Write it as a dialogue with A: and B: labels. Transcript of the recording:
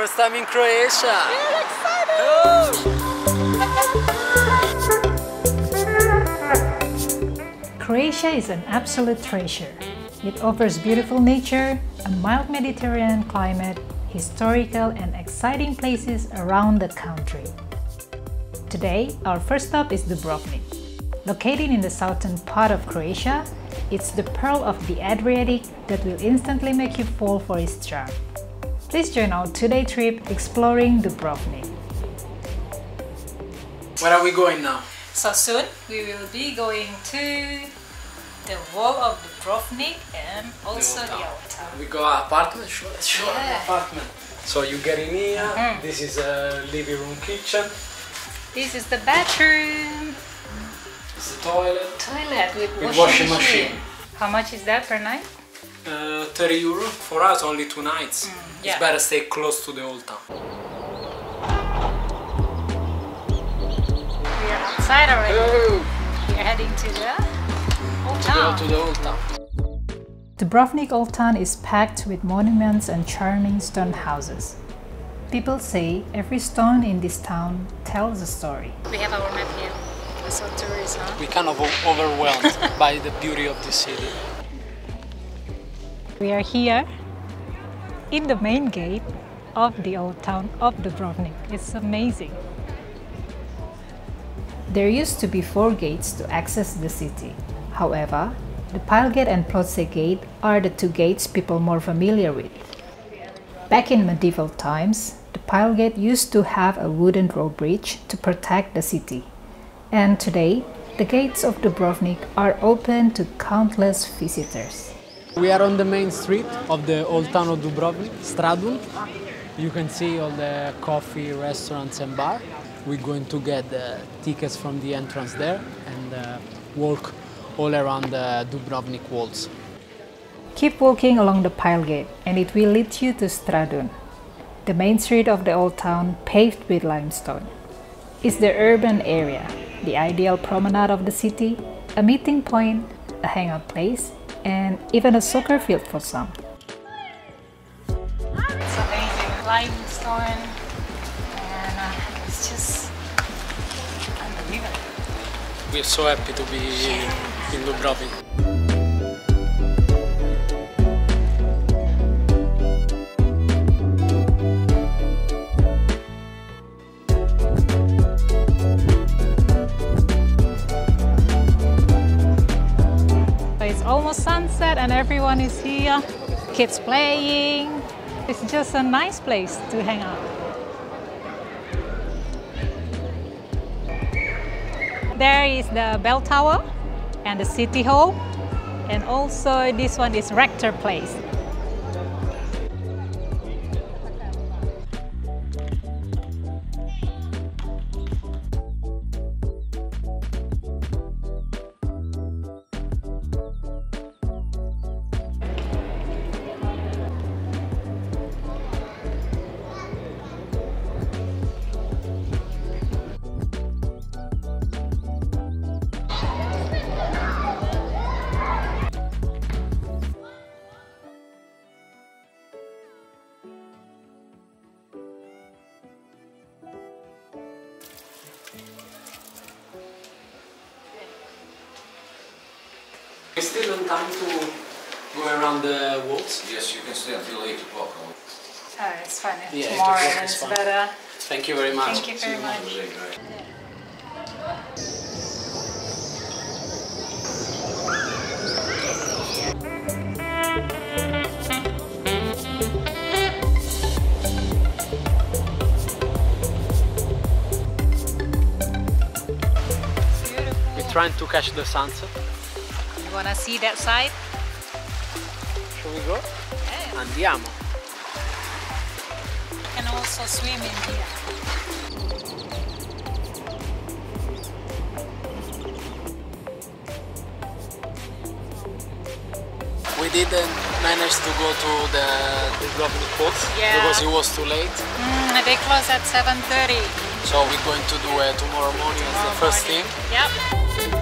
A: First time in Croatia.
B: Croatia is an absolute treasure. It offers beautiful nature, a mild Mediterranean climate, historical and exciting places around the country. Today, our first stop is Dubrovnik. Located in the southern part of Croatia, it's the pearl of the Adriatic that will instantly make you fall for its charm. Please join our two-day trip exploring Dubrovnik.
A: Where are we going now?
B: So soon, we will be going to the wall of Dubrovnik and also the old town.
A: We go apartment. Show, let's
B: Yeah.
A: apartment. So you get in here.
B: Mhm.
A: This is a living room, kitchen.
B: This is the bathroom,
A: It's the toilet.
B: toilet with,
A: With
B: washing,
A: washing
B: machine.
A: machine.
B: How much is that per night?
A: Uh, 30 euro for us, only two nights.
B: yeah.
A: It's better stay close to the old town.
B: We are outside already.
A: Oh,
B: We are heading to the old town.
A: to the old town.
B: Dubrovnik Old Town is packed with monuments and charming stone houses. People say every stone in this town tells a story. We have our map here. So tourists, huh?
A: We kind of overwhelmed by the beauty of the city.
B: We are here in the main gate of the old town of Dubrovnik. It's amazing. There used to be four gates to access the city. However, the Pile Gate and Ploce Gate are the two gates people more familiar with. Back in medieval times, the Pile Gate used to have a wooden drawbridge to protect the city. And today, the gates of Dubrovnik are open to countless visitors.
A: We are on the main street of the old town of Dubrovnik, Stradun. You can see all the coffee, restaurants and bar. We're going to get the tickets from the entrance there and uh, walk all around the Dubrovnik walls.
B: Keep walking along the Pile Gate and it will lead you to Stradun, the main street of the old town paved with limestone. It's the urban area, the ideal promenade of the city, a meeting point, a hangout place, and even a soccer field for some. It's amazing, limestone, and uh, it's just unbelievable.
A: We're so happy to be in Dubrovnik.
B: Almost sunset and everyone is here. Kids playing. It's just a nice place to hang out. There is the bell tower and the city hall. And also this one is Rector Place.
A: We still in time to go around the walls.
C: Yes, you can stay until 8 o'clock.
B: Oh, it's fun.
A: Yeah,
B: Tomorrow
A: o'clock is
B: it's
A: fine.
B: better.
A: Thank you very much.
B: Thank you very much. Beautiful.
A: We're trying to catch the sunset.
B: You wanna see that side?
A: Shall we go?
B: Yeah.
A: Andiamo.
B: You can also swim in here.
A: We didn't manage to go to the Dubrovnik Walls
B: Yeah.
A: because it was too late.
B: Mm, they close at 7.30
A: So we're going to do it tomorrow morning as the first thing.
B: Yep.